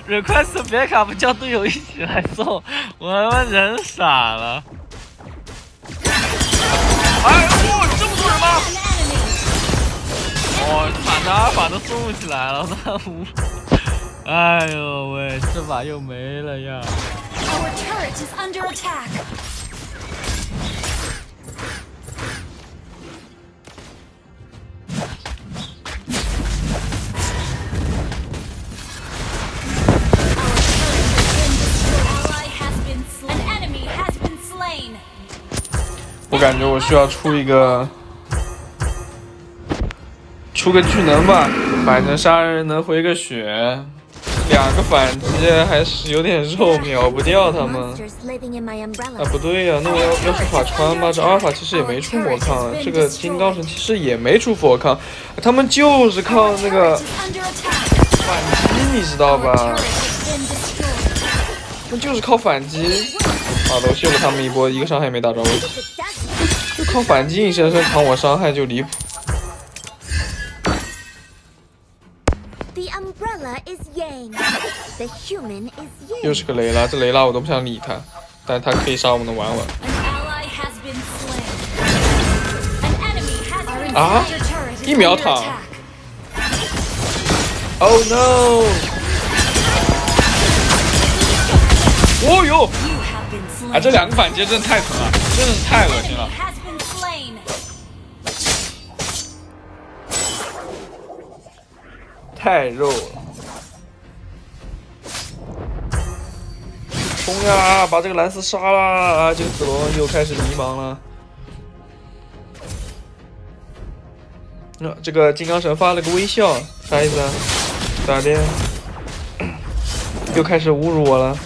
？request backup 叫队友一起来送，我他妈人傻了。哎，呦，这么多人吗.哦，把这阿尔法都送起来了，那无。哎呦喂，这把又没了呀！Our turret is under attack. 我感觉我需要出一个，出个巨能吧，反正杀人能回个血，两个反击还是有点肉，秒不掉他们。啊不对呀、那我要要是法穿吧，这阿尔法其实也没出魔抗，这个金刚神其实也没出佛抗，他们就是靠那个.反击，你知道吧.那就是靠反击。啊！我秀了他们一波一个伤害没打着就靠反击硬生生扛我伤害就离谱。又是个雷拉这雷拉我都不想理他但他可以杀我们的婉婉啊？一秒躺。ohno 哦呦啊，这两个反击真的太疼了，真的是太恶心了。太肉了！冲呀，把这个蓝斯杀了！啊，这个子龙又开始迷茫了。那、这个金刚神发了个微笑，啥意思啊？咋的？又开始侮辱我了？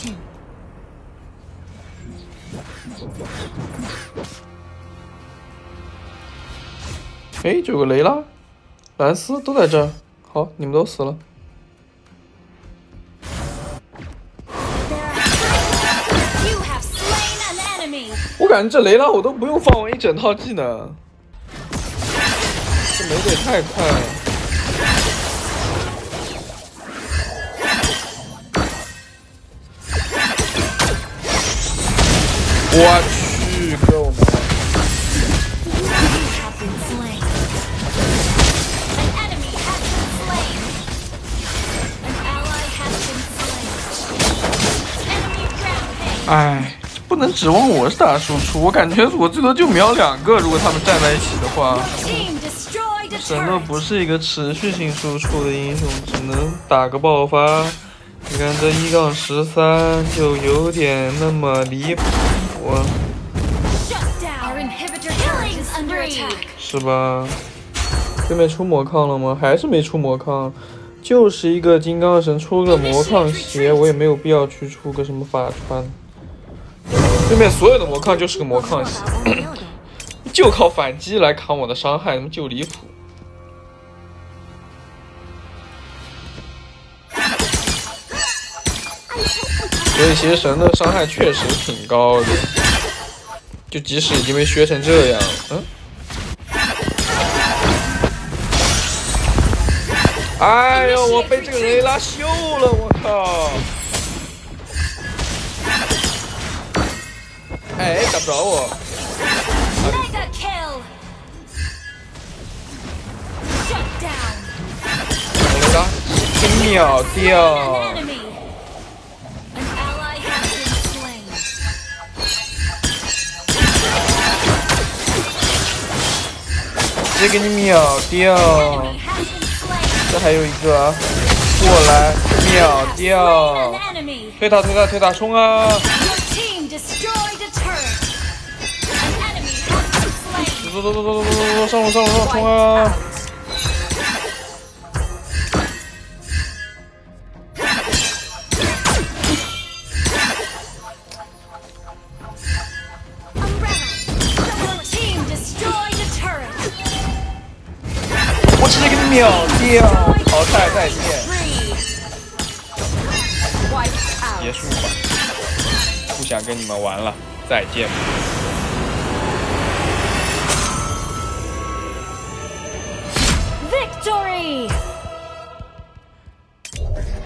Restriction. 哎，这有个雷拉、蓝斯都在这儿。好，你们都死了。我感觉这雷拉我都不用放完一整套技能，这没得也太快了。Been slain. Enemy rampage. 哎，不能指望我是打输出，我感觉我最多就秒两个，如果他们站在一起的话。Team destroyed a 神都 turret. 不是一个持续性输出的英雄，只能打个爆发。你看这一杠十三就有点那么离谱，Shut down. Our inhibitor turret is under attack. 是吧？对面出魔抗了吗？还是没出魔抗？就是一个金刚神出个魔抗鞋，我也没有必要去出个什么法穿。对面所有的魔抗就是个魔抗鞋. 就靠反击来扛我的伤害，他妈就离谱。所以其实神的伤害确实挺高的。就即使已经被削成这样，嗯。哎呦，我被这个雷拉秀了，我靠！哎，打不着我。秒掉。直接给你秒掉。这还有一个，过来秒掉。推塔推塔推塔冲啊！走走走走走走走走，上路上路上路冲啊！秒掉，淘汰再见，结束吧，不想跟你们玩了，再见。Victory.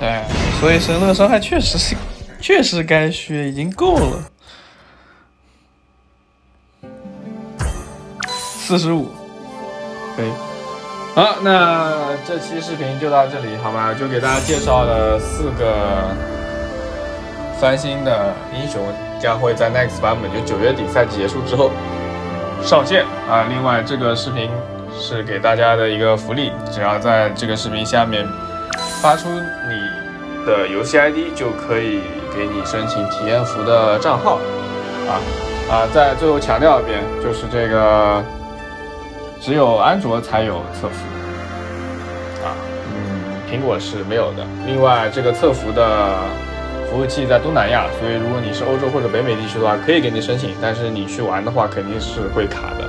哎，所以神乐伤害确实是，确实该削，已经够了。四十五，可以。好，那这期视频就到这里，好吧？就给大家介绍了四个翻新的英雄，将会在 Next 版本就九月底赛季结束之后上线啊。另外，这个视频是给大家的一个福利，只要在这个视频下面发出你的游戏 ID，就可以给你申请体验服的账号啊啊！在最后强调一遍，就是这个只有安卓才有测服啊，嗯，苹果是没有的。另外，这个测服的服务器在东南亚，所以如果你是欧洲或者北美地区的话，可以给你申请，但是你去玩的话肯定是会卡的。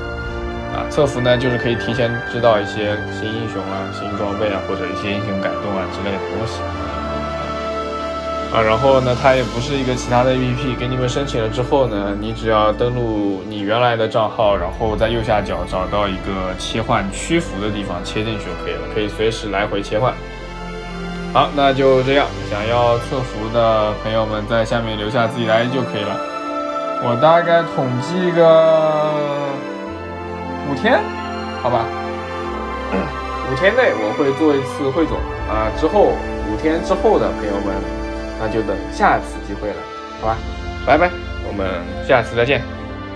啊，测服呢，就是可以提前知道一些新英雄啊、新装备啊，或者一些英雄改动啊之类的东西。啊，然后呢，它也不是一个其他的 APP，给你们申请了之后呢，你只要登录你原来的账号，然后在右下角找到一个切换区服的地方切进去就可以了，可以随时来回切换。好，那就这样，想要测服的朋友们在下面留下自己的 ID 就可以了。我大概统计个五天，好吧？五天内我会做一次汇总啊，之后五天之后的朋友们，那就等下次机会了，好吧？拜拜，我们下次再见。